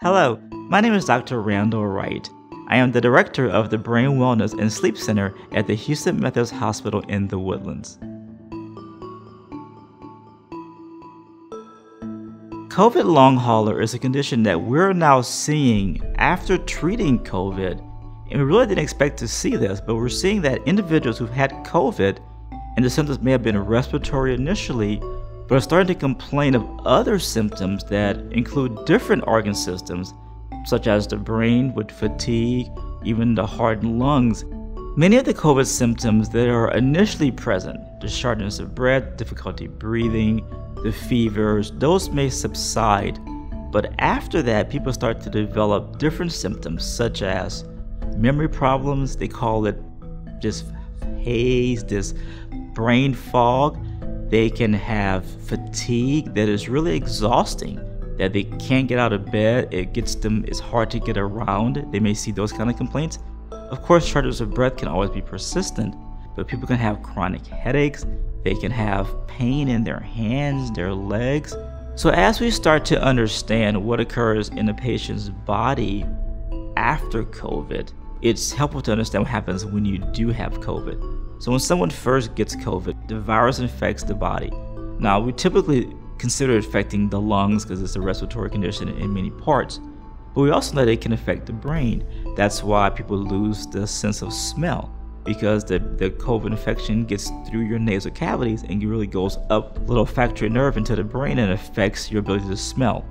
Hello, my name is Dr. Randall Wright. I am the director of the Brain Wellness and Sleep Center at the Houston Methodist Hospital in the Woodlands. COVID long hauler is a condition that we're now seeing after treating COVID. And we really didn't expect to see this, but we're seeing that individuals who've had COVID and the symptoms may have been respiratory initially, but are starting to complain of other symptoms that include different organ systems, such as the brain with fatigue, even the heart and lungs. Many of the COVID symptoms that are initially present, the shortness of breath, difficulty breathing, the fevers, those may subside. But after that, people start to develop different symptoms, such as memory problems. They call it just haze, this brain fog. They can have fatigue that is really exhausting, that they can't get out of bed. It gets them, it's hard to get around. They may see those kind of complaints. Of course, shortness of breath can always be persistent, but people can have chronic headaches. They can have pain in their hands, their legs. So, as we start to understand what occurs in a patient's body after COVID, it's helpful to understand what happens when you do have COVID. So, when someone first gets COVID, the virus infects the body. Now, we typically consider it affecting the lungs because it's a respiratory condition in many parts, but we also know that it can affect the brain. That's why people lose the sense of smell because the, the COVID infection gets through your nasal cavities and it really goes up the olfactory nerve into the brain and affects your ability to smell.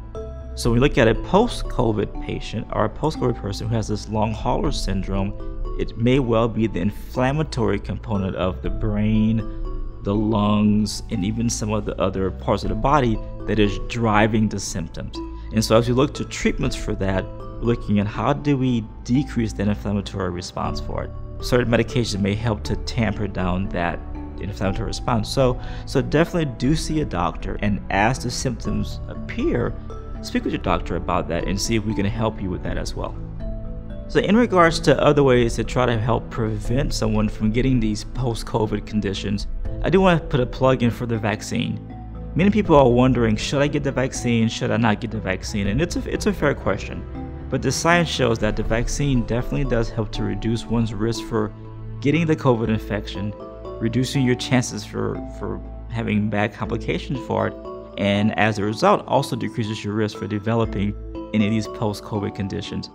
So when we look at a post-COVID patient or a post-COVID person who has this long hauler syndrome, it may well be the inflammatory component of the brain, the lungs, and even some of the other parts of the body that is driving the symptoms. And so as we look to treatments for that, we're looking at how do we decrease that inflammatory response for it. Certain medications may help to tamper down that inflammatory response. So, so definitely do see a doctor, and as the symptoms appear, speak with your doctor about that and see if we can help you with that as well. So, in regards to other ways to try to help prevent someone from getting these post COVID conditions, I do want to put a plug in for the vaccine. Many people are wondering should I get the vaccine, should I not get the vaccine? And it's a, it's a fair question. But the science shows that the vaccine definitely does help to reduce one's risk for getting the COVID infection, reducing your chances for, for having bad complications for it, and as a result, also decreases your risk for developing any of these post COVID conditions.